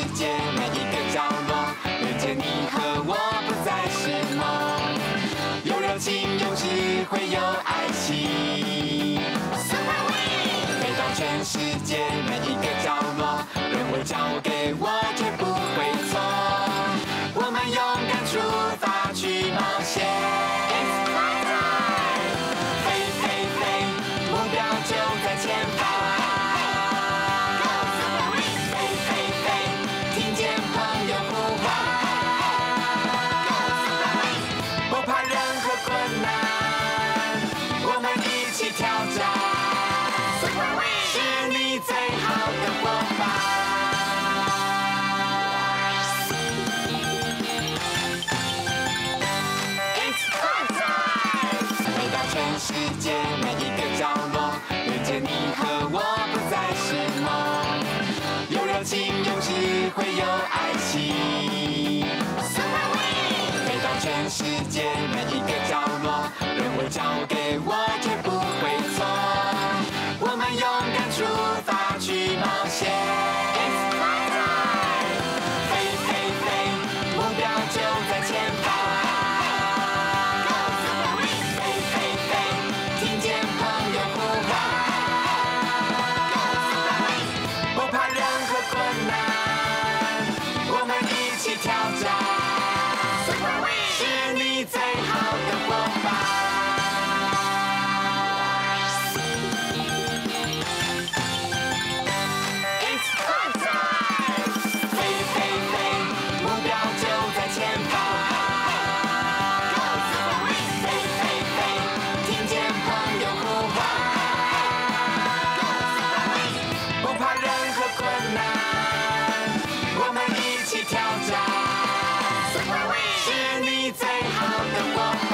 世界每一个角落，遇见你和我不再是梦。有热情，有智慧，有爱情。Super Win 飞到全世界每一个角落，任务交给我，绝不会错。我们勇敢出发最好的伙伴 it's fun time 回到全世界每一个角落遇见你和我不再是梦有热情有智慧有爱情 so what we do 到全世界每一个角落轮回交给我 share. 最好的我。